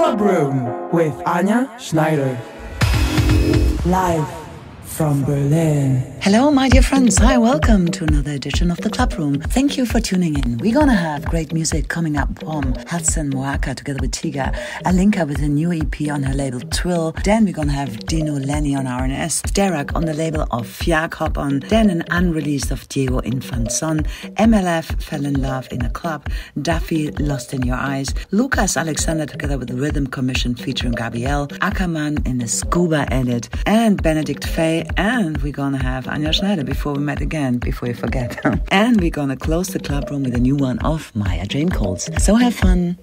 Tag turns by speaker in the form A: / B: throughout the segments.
A: Club Room with Anja Schneider. Live from Berlin.
B: Hello, my dear friends. Hi, welcome to another edition of the Club Room. Thank you for tuning in. We're gonna have great music coming up from Hudson Mohawke together with Tiga, Alinka with a new EP on her label Twill. Then we're gonna have Dino Lenny on RNS, Derek on the label of Fiag Hop on, then an unreleased of Diego Infanzon, MLF Fell in Love in a Club, Duffy Lost in Your Eyes, Lucas Alexander together with the Rhythm Commission featuring Gabrielle, Ackerman in the Scuba edit, and Benedict Fay and we're gonna have Anja Schneider before we met again, before you forget. and we're gonna close the club room with a new one of Maya Jane Coles. So have fun.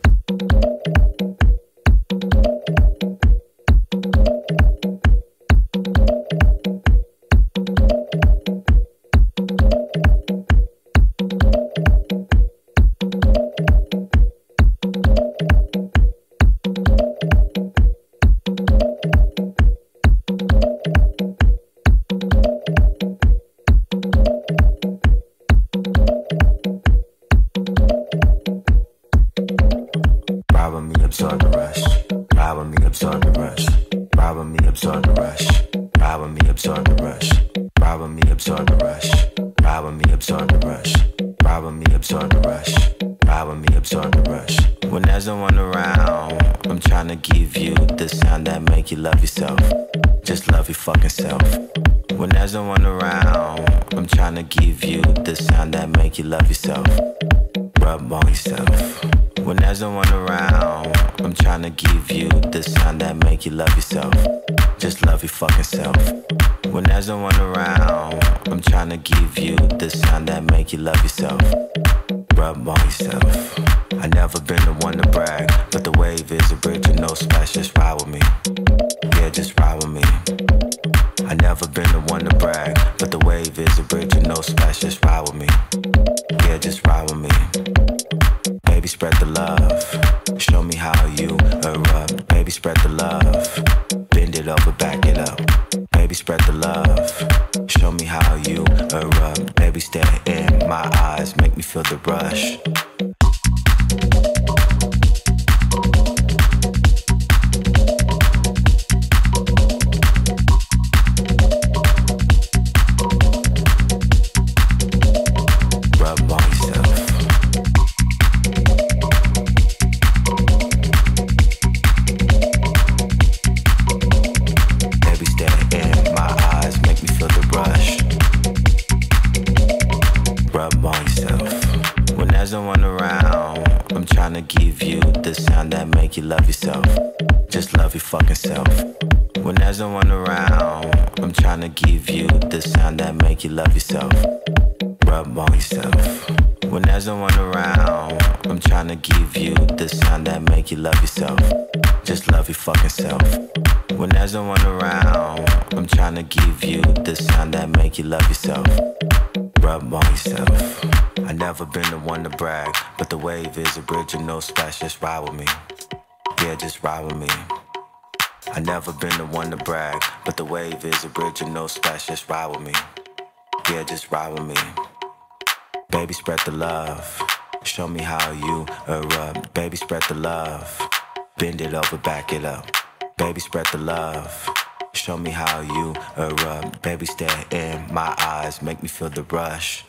C: yourself. Just love your fucking self. When there's no one around, I'm trying to give you the sign that make you love yourself. Rub on yourself. I never been the one to brag, but the wave is a bridge and no splash. Just ride with me. Yeah, just ride with me. I never been the one to brag, but the wave is a bridge and no splash. Just ride with me. Yeah, just ride with me baby, spread the love. Show me how you erupt, baby, spread the love. Bend it over, back it up, baby, spread the love. Show me how you erupt, baby, stare in my eyes, make me feel the rush. you love yourself. Just love your fucking self. When there's no one around, I'm trying to give you the sound that make you love yourself. Rub on yourself. When there's no one around, I'm trying to give you the sound that make you love yourself. Just love your fucking self. When there's no one around, I'm trying to give you the sound that make you love yourself rub on yourself. I never been the one to brag, but the wave is a bridge and no splash, just ride with me yeah, just ride with me. I never been the one to brag, but the wave is original splash, just ride with me. Yeah, just ride with me. Baby, spread the love. Show me how you erupt. Baby, spread the love. Bend it over, back it up. Baby, spread the love. Show me how you erupt. Baby, stare in my eyes. Make me feel the rush.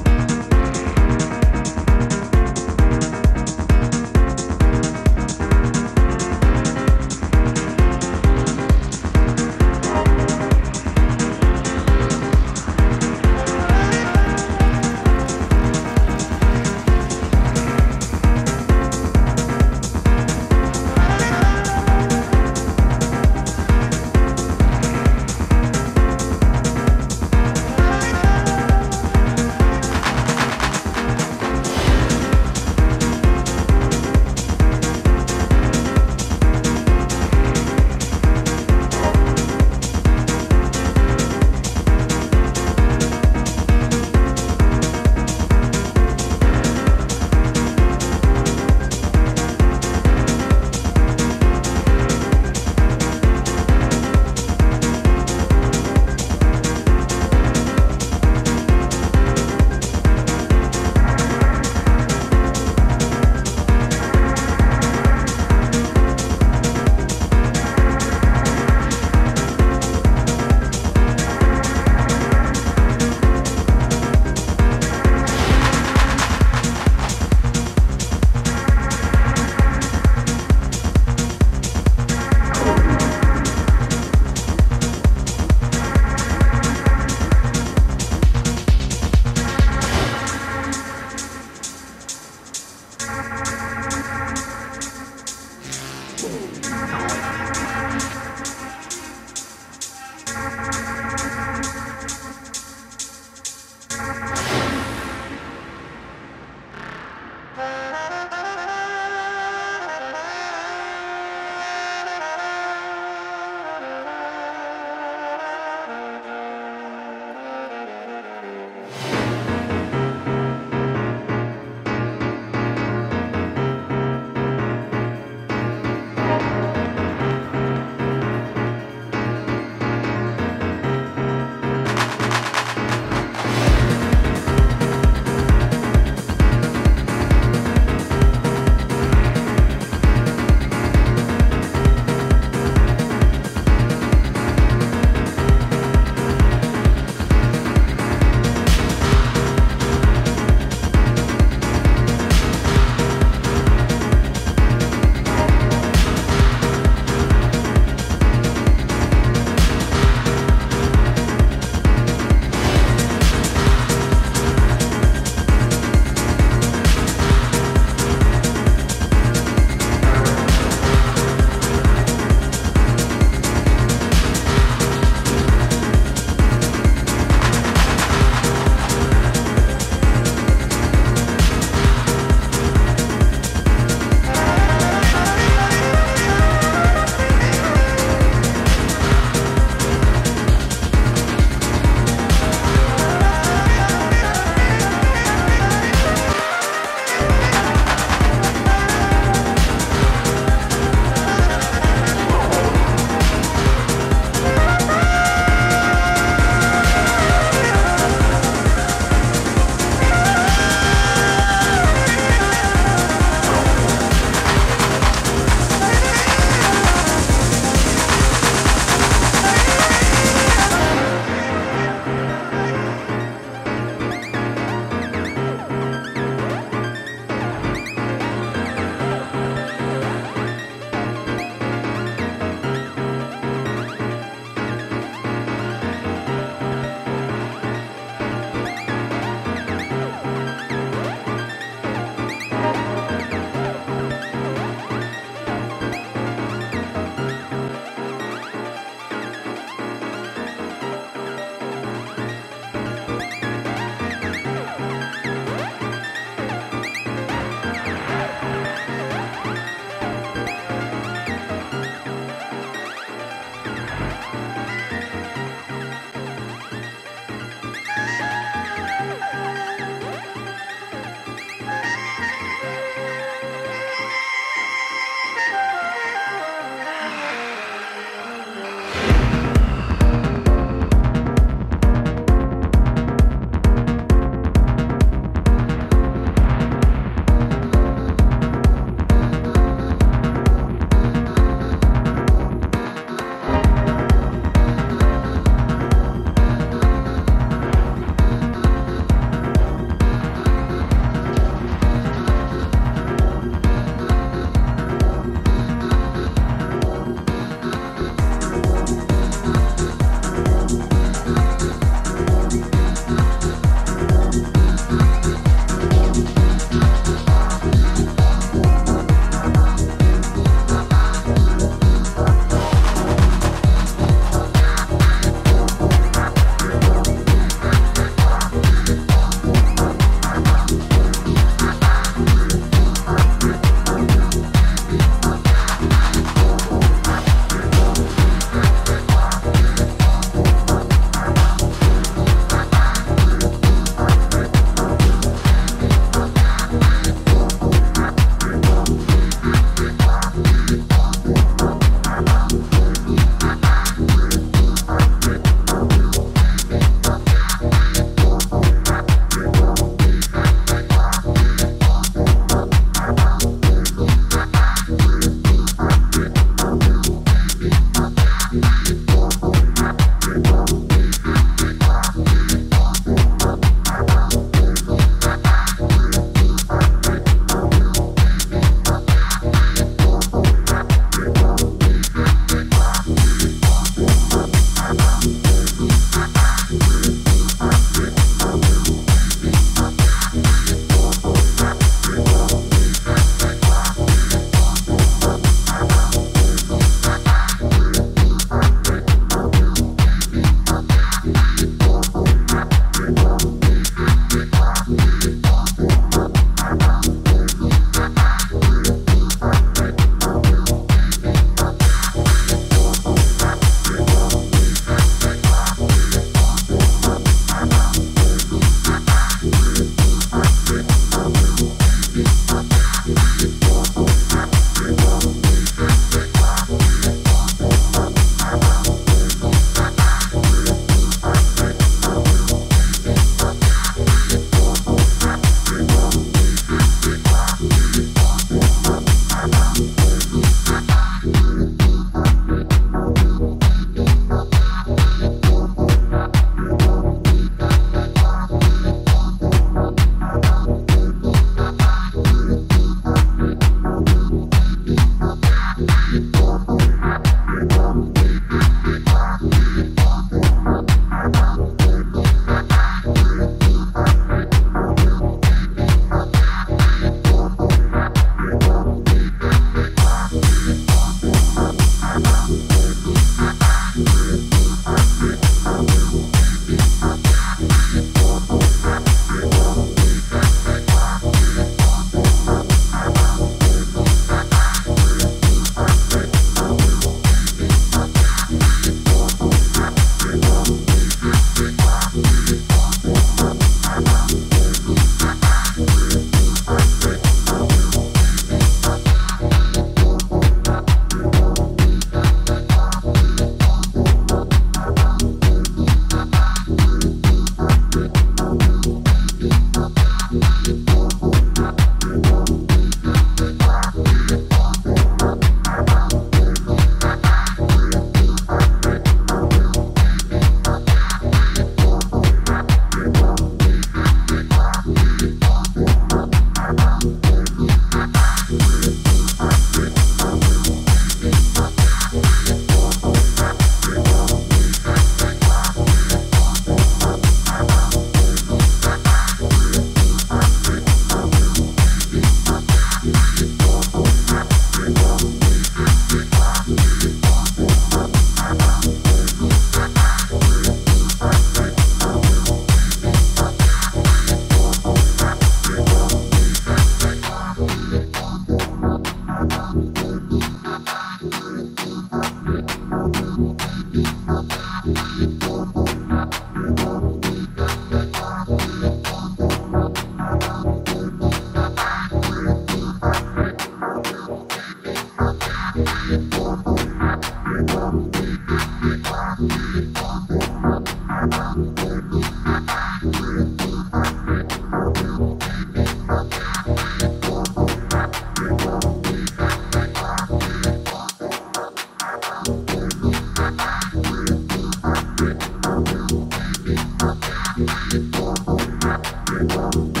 C: Everyone.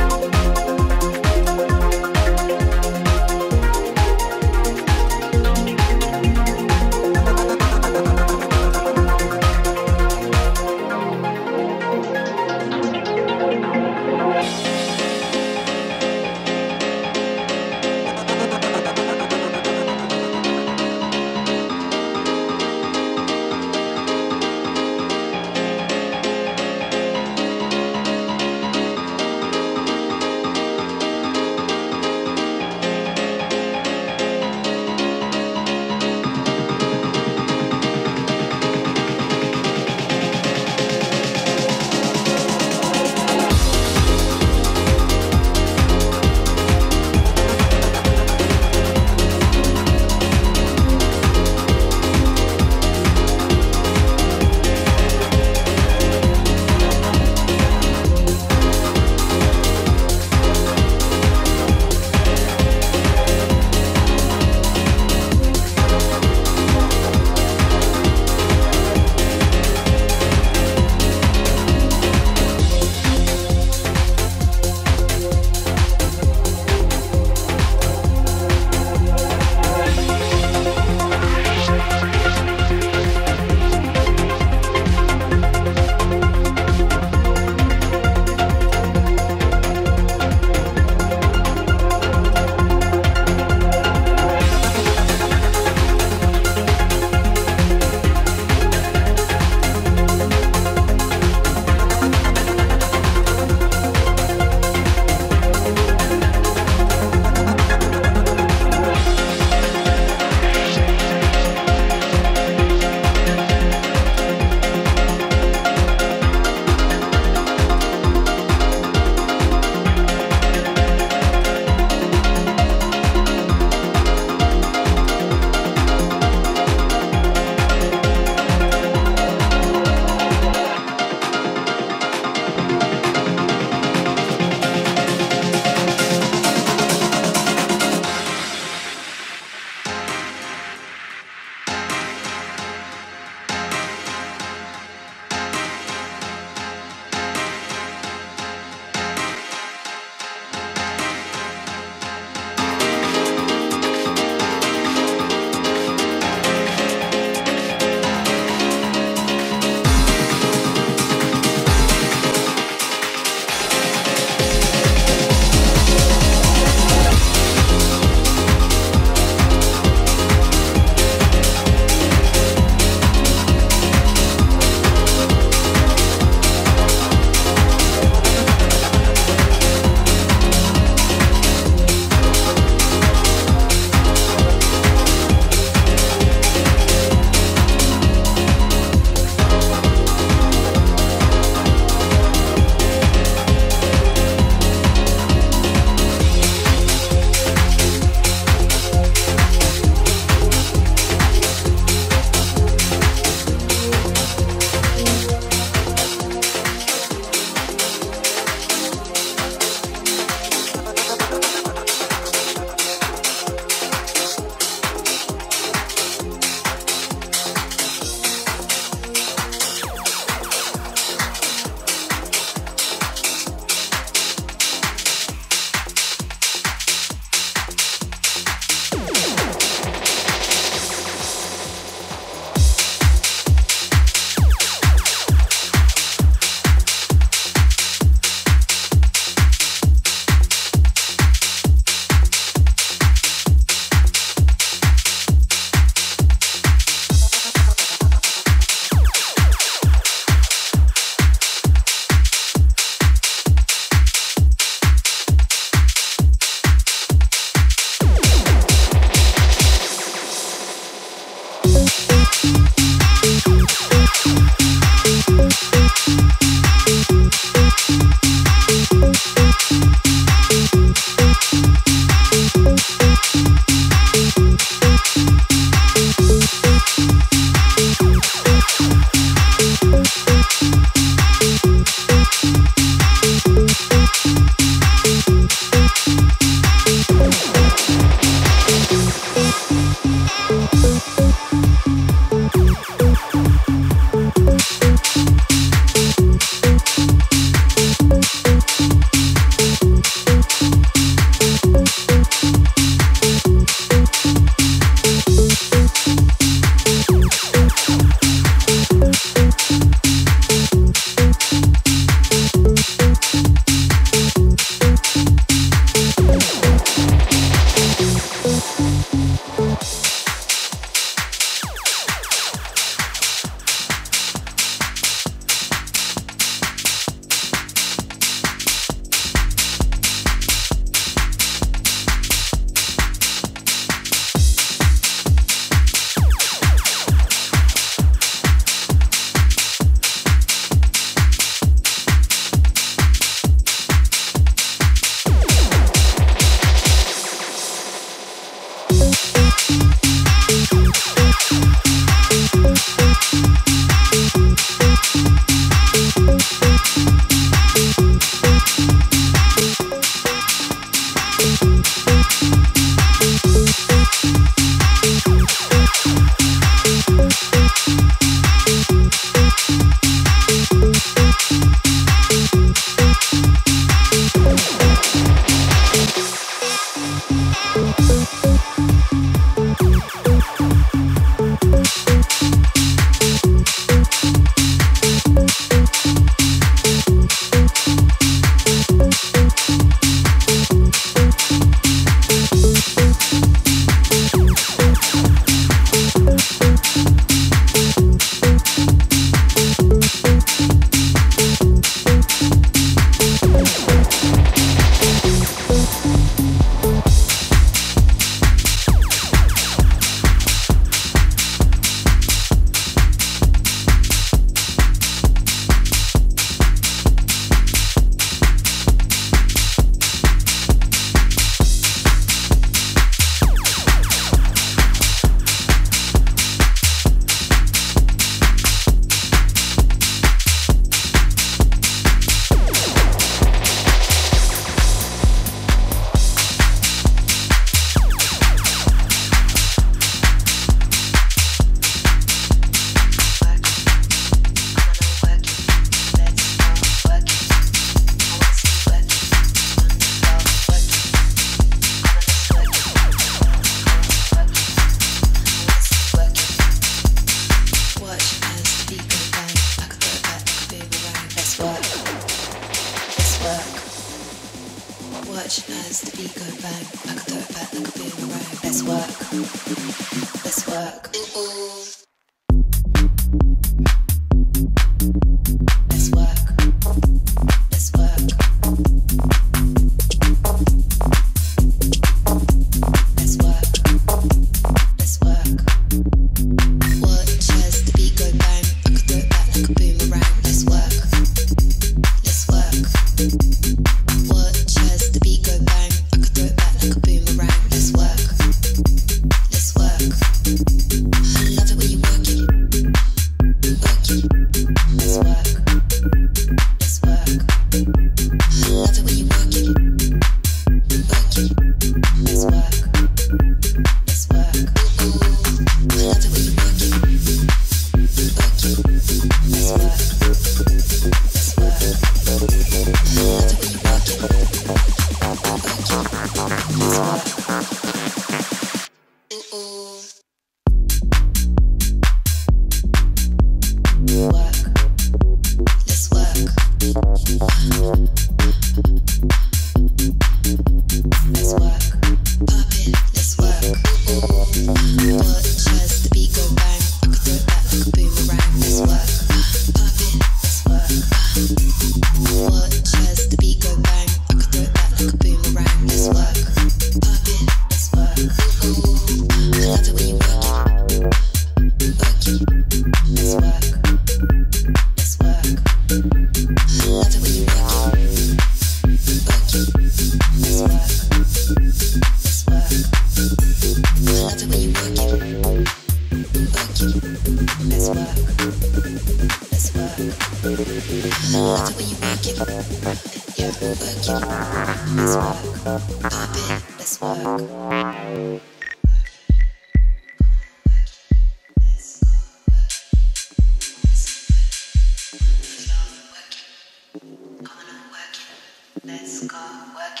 D: Let's go. Work.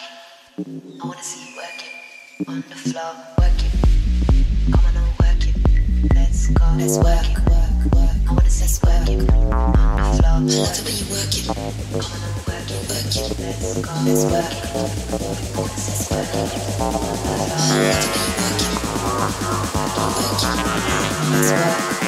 D: I wanna see you work. On the floor. Work it. On, work. Let's go. Let's work. Work. Work. I wanna see you work. On the floor. Work. The way you work it. On, work it. Let's go. Let's work Let's work.